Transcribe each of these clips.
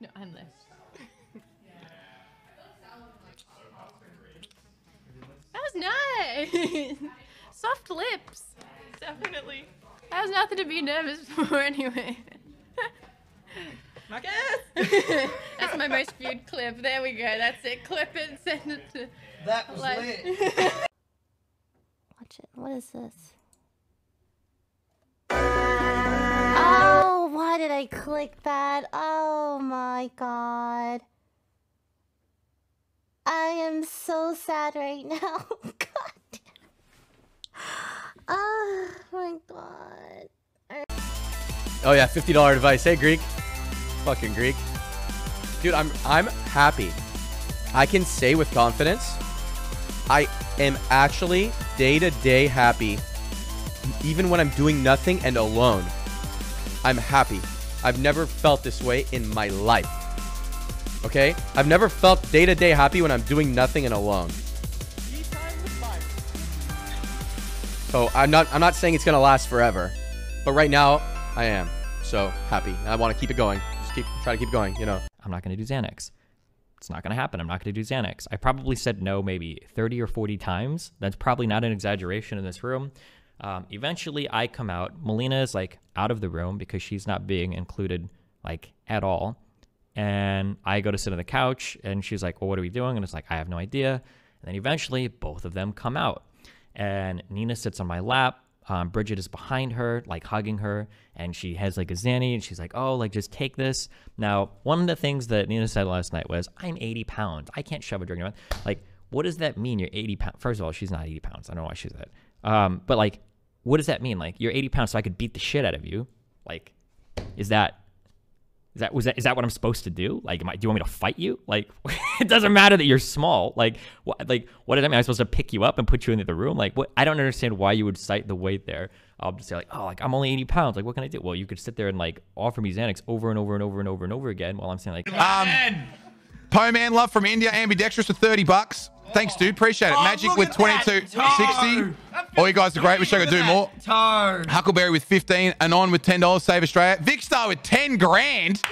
No, I'm left. that was nice. Soft lips. Definitely. That was nothing to be nervous for anyway. Marcus! That's my most viewed clip. There we go. That's it. Clip it. Send it to. That was Like- lit. Watch it. What is this? Why did I click that? Oh my god. I am so sad right now. god. Oh my god. Oh yeah, fifty dollar advice. Hey Greek, fucking Greek, dude. I'm I'm happy. I can say with confidence, I am actually day to day happy, even when I'm doing nothing and alone. I'm happy. I've never felt this way in my life. Okay, I've never felt day to day happy when I'm doing nothing and alone. So I'm not I'm not saying it's gonna last forever, but right now I am so happy. I want to keep it going. Just keep try to keep going. You know. I'm not to do Xanax. It's not to happen. I'm not to do Xanax. I probably said no maybe 30 or 40 times. That's probably not an exaggeration in this room. Um, eventually, I come out. Melina is like out of the room because she's not being included like at all. And I go to sit on the couch and she's like, Well, what are we doing? And it's like, I have no idea. And then eventually, both of them come out. And Nina sits on my lap. Um, Bridget is behind her, like hugging her, and she has like a Zanny, and she's like, "Oh, like just take this." Now, one of the things that Nina said last night was, "I'm 80 pounds. I can't shove a drink in my mouth." Like, what does that mean? You're 80 pounds. First of all, she's not 80 pounds. I don't know why she's that. Um, but like, what does that mean? Like, you're 80 pounds, so I could beat the shit out of you. Like, is that is that was that is that what I'm supposed to do? Like, am I, do you want me to fight you? Like, it doesn't matter that you're small. Like, what like what does that mean? I'm supposed to pick you up and put you into the room? Like, what? I don't understand why you would cite the weight there. I'll just say like, oh, like I'm only 80 pounds. Like, what can I do? Well, you could sit there and like offer me Xanax over and over and over and over and over again while I'm saying like, Um, Poe Man Love from India, ambidextrous for 30 bucks. Thanks, dude. Appreciate it. Oh, Magic with at that 2260. All you guys are great. Wish I could do more. Toe. Huckleberry with 15. Anon with $10. Save Australia. Vicstar with 10 grand.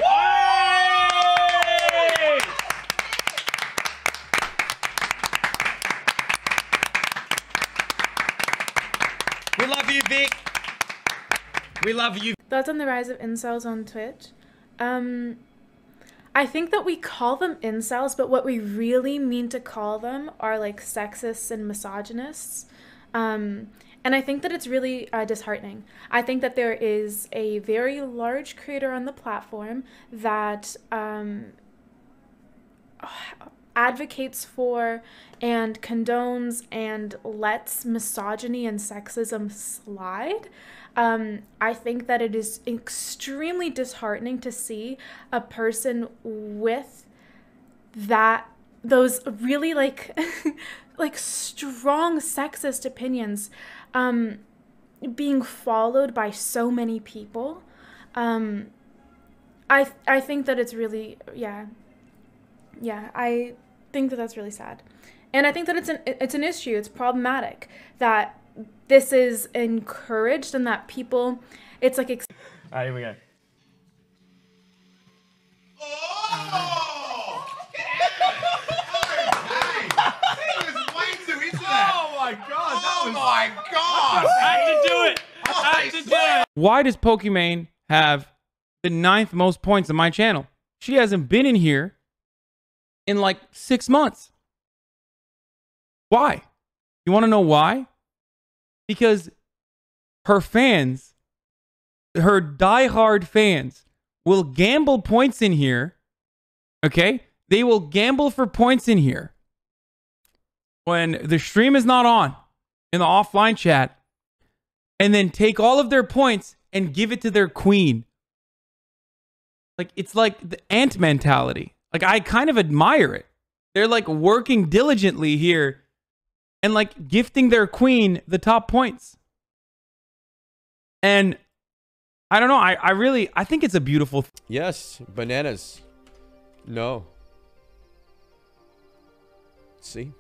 We love you, Vic. We love you. Thoughts on the rise of incels on Twitch? Um, I think that we call them incels, but what we really mean to call them are like sexists and misogynists. Um, and I think that it's really uh, disheartening. I think that there is a very large creator on the platform that um, advocates for and condones and lets misogyny and sexism slide. Um, I think that it is extremely disheartening to see a person with that those really like like strong sexist opinions um, being followed by so many people. Um, I I think that it's really yeah yeah I think that that's really sad, and I think that it's an it's an issue. It's problematic that this is encouraged and that people it's like ex- All right, here we go. Oh, oh my god, Oh my God. I had to do it. I had to do it. Why does Pokimane have the ninth most points on my channel? She hasn't been in here in like six months. Why? You want to know why? Because her fans, her diehard fans, will gamble points in here. Okay? They will gamble for points in here when the stream is not on in the offline chat and then take all of their points and give it to their queen. Like it's like the ant mentality. Like I kind of admire it. They're like working diligently here and like gifting their queen the top points. And I don't know, I, I really I think it's a beautiful th- Yes, bananas. No. See?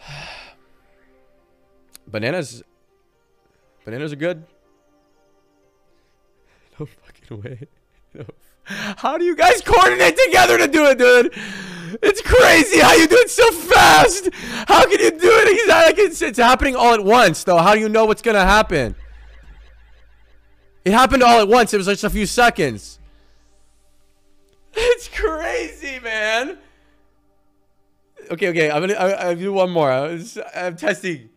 Bananas. Bananas are good. No fucking way. How do you guys coordinate together to do it, dude? It's crazy how you do it so fast. How can you do it exactly? It's, it's happening all at once, though. How do you know what's gonna happen? It happened all at once. It was just a few seconds. It's crazy, man. Okay, okay. I'm gonna. I, I do one more. I I'm testing.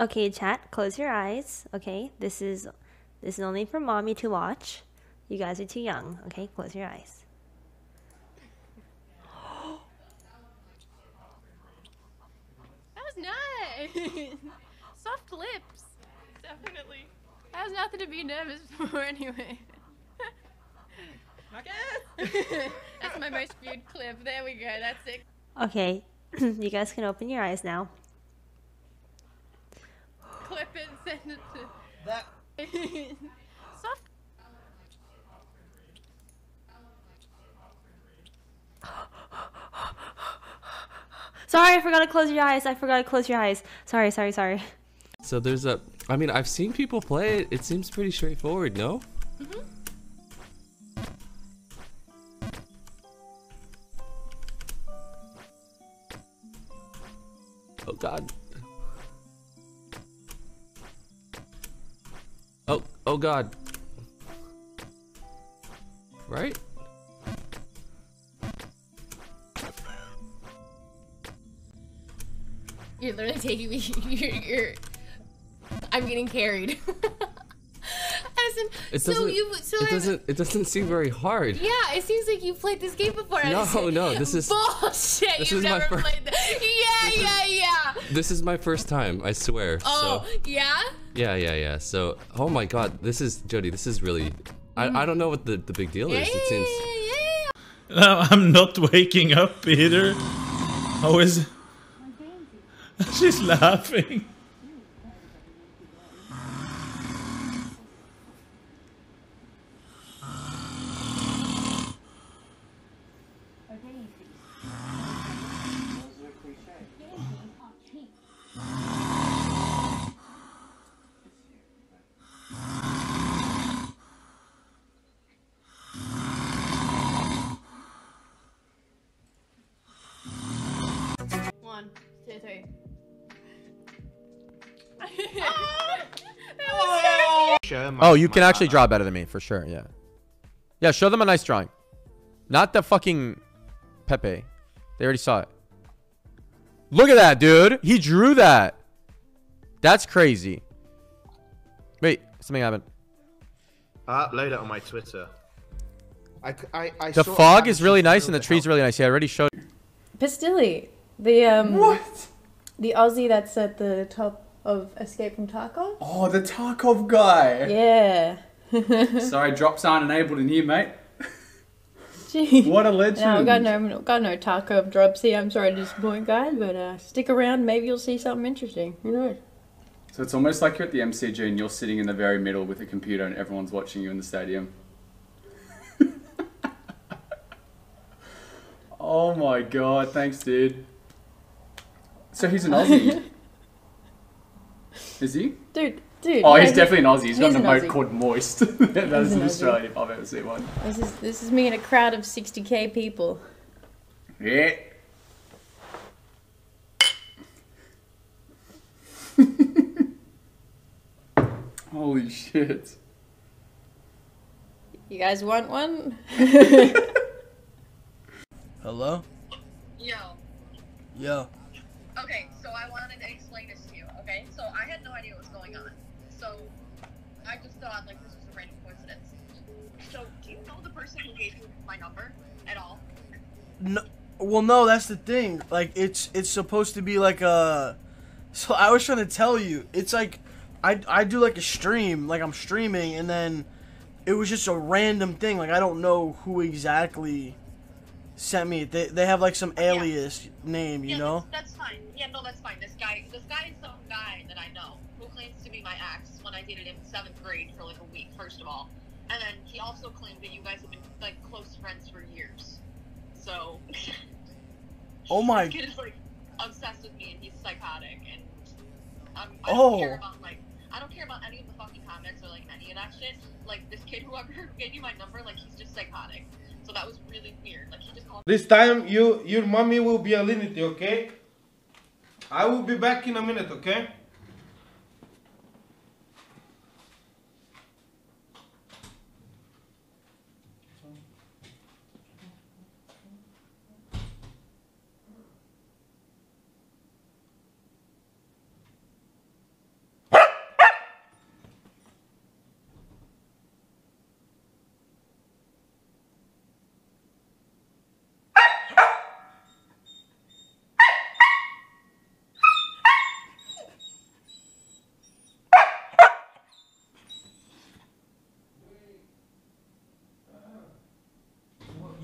Okay, chat, close your eyes. Okay, this is this is only for mommy to watch. You guys are too young. Okay, close your eyes. That was nice. Soft lips. Definitely. That was nothing to be nervous for anyway. That's my most viewed clip. There we go. That's it. Okay, you guys can open your eyes now. Clip it. Send it to. That. Sorry, I forgot to close your eyes. I forgot to close your eyes. Sorry, sorry, sorry. So there's a. I mean, I've seen people play it. It seems pretty straightforward, no? Mm-hmm. Oh God. Oh, God. Right? You're literally taking me. You're. you're I'm getting carried. Addison, It so doesn't. you. So it doesn't. It doesn't seem very hard. Yeah, it seems like you've played this game before. No, Addison. no, this is- bullshit. this You've is my never fir- played that. Yeah, yeah, yeah. This is my first time. I swear. Oh, So. yeah. Yeah, yeah, yeah. So, oh my God, this is Jody. This is really. I, I don't know what the, the big deal is. It seems. No, I'm not waking up either. How is? She's laughing. One, two, three. Oh, you can actually draw better than me for sure. Yeah. Yeah, show them a nice drawing. Not the fucking Pepe. They already saw it. Look at that, dude. He drew that. That's crazy. Wait, something happened. Ah, I upload it on my Twitter. I, I, I The sort fog is really nice and the tree's out. really nice. Yeah, I already showed. Pistilli, the um, what? The Aussie that's at the top of Escape from Tarkov. Oh, the Tarkov guy. Yeah. Sorry, drops aren't enabled in here, mate. Gee. What a legend. No, got no, got no Tarkov drops here. I'm sorry to disappoint, guys, but uh, stick around. Maybe you'll see something interesting. Who knows? So it's almost like you're at the MCG and you're sitting in the very middle with a computer and everyone's watching you in the stadium. oh my god, thanks, dude. So he's an Aussie. Is he? Dude, dude. Oh, yeah, he's he- definitely an Aussie. He's got he's an an emote Aussie. called Moist. That's He's an an Australian if I've ever seen one. This is this is me in a crowd of 60k people. Yeah. Holy shit. You guys want one? Hello? Yo. Yo. Okay, so I wanted to explain this to you, okay? So I had no idea what was going on. So I just thought like this was a random coincidence. So do you know the person who gave you my number at all? No, well, no, that's the thing. Like, it's it's supposed to be like a. So I was trying to tell you, it's like, I I do like a stream, like I'm streaming, and then it was just a random thing. Like I don't know who exactly sent me. They they have like some oh, alias name, you yeah, know. That's, that's fine. Yeah, no, that's fine. This guy, this guy is some guy that I know who claims to be my ex when I dated him in seventh grade for like a week, first of all, and then he also claimed that you guys have been like close friends for years. So. Oh my- This kid is like obsessed with me and he's psychotic and I'm, I Oh. don't care about like about any of the fucking comments or like any of that shit. Like this kid, whoever gave you my number, like he's just psychotic. So that was really weird. Like he just called. This time you your mommy will be a Alinity, okay? I will be back in a minute, okay?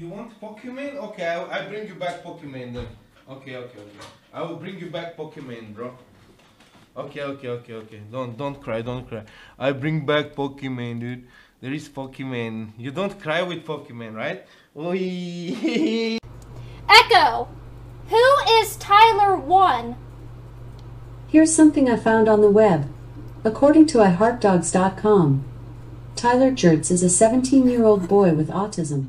You want Pokemon? Okay, I, I bring you back Pokemon then. Okay, okay, okay. I will bring you back Pokemon, bro. Okay, okay, okay, okay. Don't don't cry, don't cry. I bring back Pokemon, dude. There is Pokemon. You don't cry with Pokemon, right? Oi. Echo, who is Tyler 1? Here's something I found on the web. According to iHeartDogs.com, Tyler Jertz is a 17 year old boy with autism.